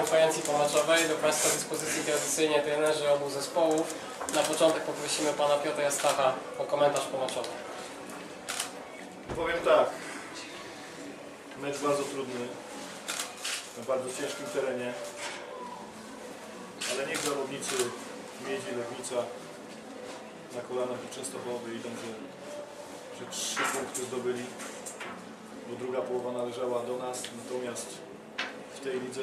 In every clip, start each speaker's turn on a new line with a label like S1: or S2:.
S1: konferencji pomeczowej. Do Państwa dyspozycji tradycyjnie trenerzy obu zespołów. Na początek poprosimy Pana Piotra Stacha o komentarz pomeczowy.
S2: Powiem tak. Mecz bardzo trudny. Na bardzo ciężkim terenie. Ale niech zawodnicy Miedzi, Legnica na kolanach i Częstochowy idą, że, że trzy punkty zdobyli, bo druga połowa należała do nas. Natomiast w tej lidze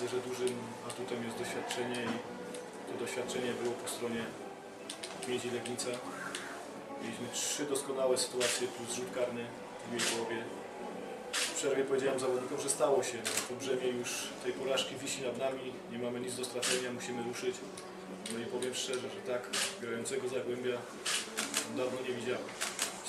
S2: widzę, że dużym atutem jest doświadczenie i to doświadczenie było po stronie Miedzi Legnica. Mieliśmy trzy doskonałe sytuacje plus rzut karny w drugiej połowie. W przerwie powiedziałem zawodnikom, że stało się. To brzemię już tej porażki wisi nad nami, nie mamy nic do stracenia, musimy ruszyć. No i powiem szczerze, że tak grającego Zagłębia dawno nie widziałem.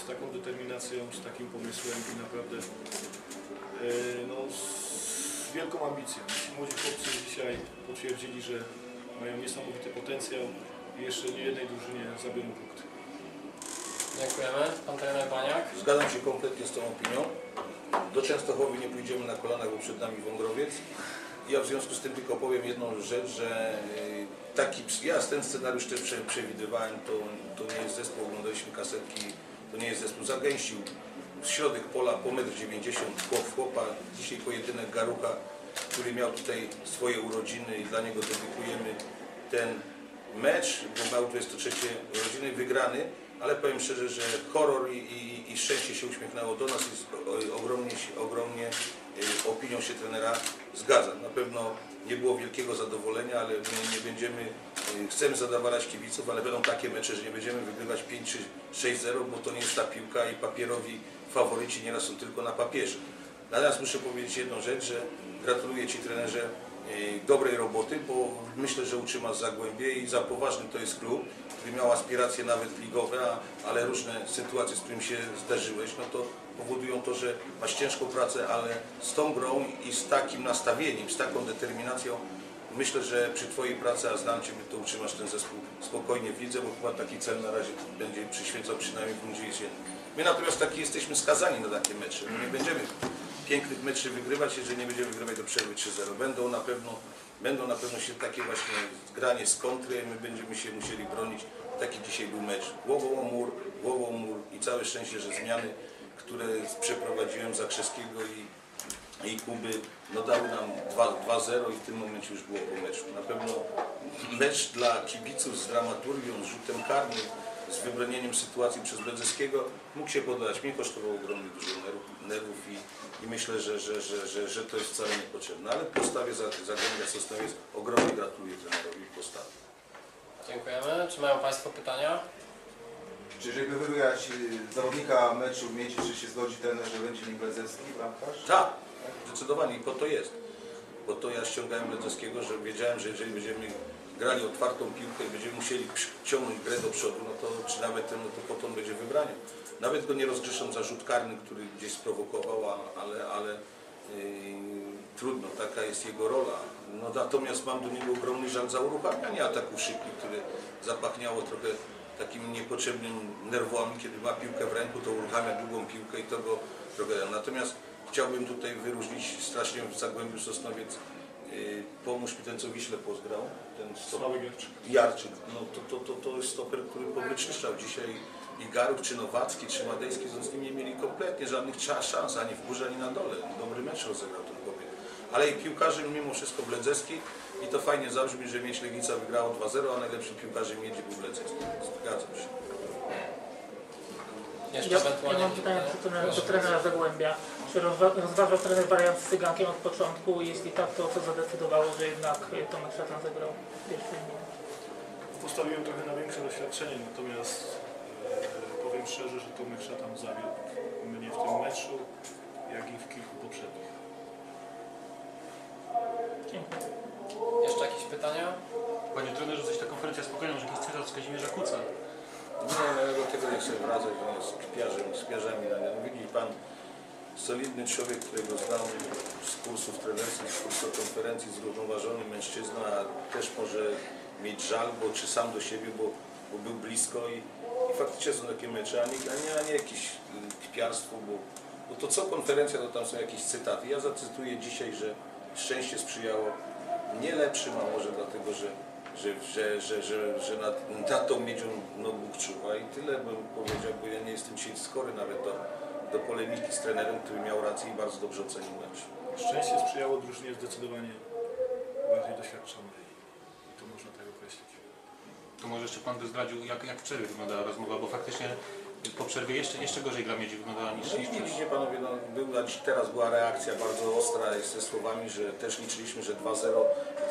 S2: Z taką determinacją, z takim pomysłem i naprawdę e, no, z wielką ambicją. Młodzi chłopcy dzisiaj potwierdzili, że mają niesamowity potencjał i jeszcze nie jednej drużynie zabiorą punkty.
S1: Dziękujemy. Pan trener Baniak.
S3: Zgadzam się kompletnie z tą opinią. Do Częstochowy nie pójdziemy na kolanach, bo przed nami Wągrowiec. Ja w związku z tym tylko powiem jedną rzecz, że y, taki, ja ten scenariusz też prze, przewidywałem, to, to nie jest zespół, oglądaliśmy kasetki, to nie jest zespół, zagęścił w środek pola po 1,90 m, chłop w chłopa, dzisiaj pojedynek Garucha, który miał tutaj swoje urodziny i dla niego dedykujemy ten mecz, bo miał 23 urodziny, wygrany, ale powiem szczerze, że horror i, i, i szczęście się uśmiechnęło do nas i ogromnie, ogromnie y, opinią się trenera zgadzam. Na pewno nie było wielkiego zadowolenia, ale my nie będziemy, y, chcemy zadowalać kibiców, ale będą takie mecze, że nie będziemy wygrywać 5 czy 6-0, bo to nie jest ta piłka i papierowi faworyci nieraz są tylko na papierze. Natomiast muszę powiedzieć jedną rzecz, że gratuluję Ci trenerze y, dobrej roboty, bo myślę, że utrzymasz Zagłębie i za poważny to jest klub, który miał aspiracje nawet ligowe, a, ale różne sytuacje, z którymi się zdarzyłeś, no to powodują to, że masz ciężką pracę, ale z tą grą i z takim nastawieniem, z taką determinacją myślę, że przy Twojej pracy, a znam Ciebie, to utrzymasz ten zespół spokojnie w lidze, bo chyba taki cel na razie będzie przyświecał przynajmniej w rundzie. My natomiast taki jesteśmy skazani na takie mecze. My nie będziemy pięknych meczy wygrywać, jeżeli nie będziemy wygrywać do przerwy 3-0. Będą na pewno, będą na pewno się takie właśnie granie z kontry, my będziemy się musieli bronić. Taki dzisiaj był mecz. Głową o mur, głową o mur i całe szczęście, że zmiany, które przeprowadziłem za Krzeskiego i, i Kuby, no dały nam 2 2-0 i w tym momencie już było po meczu. Na pewno mecz dla kibiców z dramaturgią, z rzutem karnym, z wybronieniem sytuacji przez Bledzyskiego mógł się podać. Mnie kosztowało ogromnie dużo nerwów, nerwów i, i myślę, że, że, że, że, że to jest wcale niepotrzebne. Ale w postawie za- Zagłębia Sosnowiec ogromnie gratuluję trenerowi postawy.
S1: Dziękujemy. Czy mają Państwo pytania?
S4: Czy jeżeli by wybrać y, zawodnika meczu mieć, czy się zgodzi trener, że będzie nim Bledzelski, bramkarz?
S3: Tak, zdecydowanie i po to jest. Po to ja ściągałem Bledzyskiego, że wiedziałem, że jeżeli będziemy grali otwartą piłkę i będziemy musieli ciągnąć grę do przodu, no to czy nawet ten, no to będzie wybrany. Nawet go nie rozgrzeszam za rzut karny, który gdzieś sprowokował, ale, ale yy, trudno, taka jest jego rola. No, natomiast mam do niego ogromny żal za uruchamianie ataku szybkich, które zapachniało trochę takimi niepotrzebnymi nerwami, kiedy ma piłkę w ręku, to uruchamia długą piłkę i to go trochę... Natomiast chciałbym tutaj wyróżnić strasznie w Zagłębiu Sosnowiec, pomóż mi ten, co Wiśle pozgrał, ten
S2: Sławek Jarczyk.
S3: Jarczyk, no to, to, to, to jest stoper, który powyczyszczał dzisiaj i Garów, czy Nowacki, czy Madejski, z nim nie mieli kompletnie żadnych szans, ani w górze, ani na dole. Dobry mecz rozegrał ten chłopiec. Ale i piłkarzy mimo wszystko Bledzeski i to fajnie zabrzmi, że Miedź Legnica wygrało 2-0, a najlepszym piłkarzem Miedzi był Bledzeski. Zgadzam się.
S1: Jeszcze
S5: Ja, ja mam pytanie do trenera Zagłębia. Czy rozwa- rozważał trener wariant z Cygankiem od początku? Jeśli tak, to co zadecydowało, że jednak Tomek Szatan zagrał w pierwszej linii?
S2: Postawiłem trochę na większe doświadczenie, natomiast e, powiem szczerze, że Tomek Szatan zawiódł mnie w tym meczu, jak i w kilku poprzednich.
S5: Dziękuję.
S1: Jeszcze jakieś pytania?
S6: Panie trenerze, coś ta konferencja spokojna, że jakiś cytat z Kazimierza Kuca.
S3: Nie, no ja do tego nie chcę wracać, on jest kpiarzem, z kpiarzami. No, nie. widzi pan, solidny człowiek, którego znam z kursów trenerskich, z kursów konferencji, zrównoważony mężczyzna, a też może mieć żal, bo czy sam do siebie, bo, bo był blisko i, i faktycznie są takie mecze, a nie, a nie, a nie jakieś y, kpiarstwo, bo, bo to co konferencja, to tam są jakieś cytaty. Ja zacytuję dzisiaj, że Szczęście sprzyjało nie lepszym, a może dlatego, że, że, że, że, że, że nad, nad tą miedzią no, Bóg czuwa i tyle bym powiedział, bo ja nie jestem dzisiaj skory nawet do, do polemiki z trenerem, który miał rację i bardzo dobrze ocenił mecz.
S2: Szczęście sprzyjało drużynie zdecydowanie bardziej doświadczonej. I to można tak określić.
S6: To może jeszcze Pan by zdradził, jak, jak w przerwie wyglądała rozmowa, bo faktycznie po przerwie jeszcze, jeszcze gorzej gra Miedzi wyglądała niż,
S3: No
S6: wcześniej.
S3: widzicie panowie, no, była, dziś teraz była reakcja bardzo ostra ze słowami, że też liczyliśmy, że 2-0.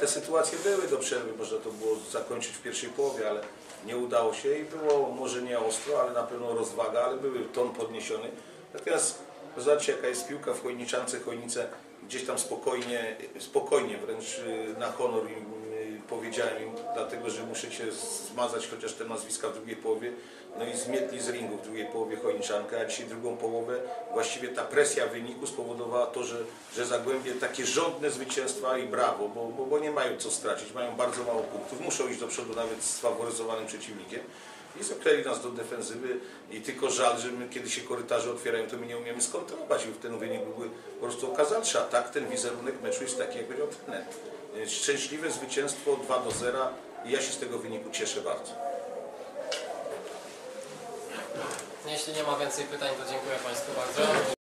S3: Te sytuacje były do przerwy, można to było zakończyć w pierwszej połowie, ale nie udało się i było może nie ostro, ale na pewno rozwaga, ale były ton podniesiony. Natomiast zobaczcie jaka jest piłka w Chojniczance, Chojnice gdzieś tam spokojnie, spokojnie wręcz y, na honor im y, powiedziałem im, dlatego że muszę się zmazać chociaż te nazwiska w drugiej połowie. No i zmietli z ringu w drugiej połowie Chojniczanka, a dzisiaj drugą połowę właściwie ta presja wyniku spowodowała to, że, że Zagłębie takie rządne zwycięstwa i brawo, bo, bo, bo nie mają co stracić, mają bardzo mało punktów, muszą iść do przodu nawet z faworyzowanym przeciwnikiem. I zamknęli nas do defensywy i tylko żal, że my, kiedy się korytarze otwierają, to my nie umiemy skontrolować i ten wynik byłby po prostu okazalszy, a tak ten wizerunek meczu jest taki, jak powiedział trener. Szczęśliwe zwycięstwo 2 do 0 i ja się z tego wyniku cieszę bardzo.
S1: Jeśli nie ma więcej pytań, to dziękuję Państwu bardzo.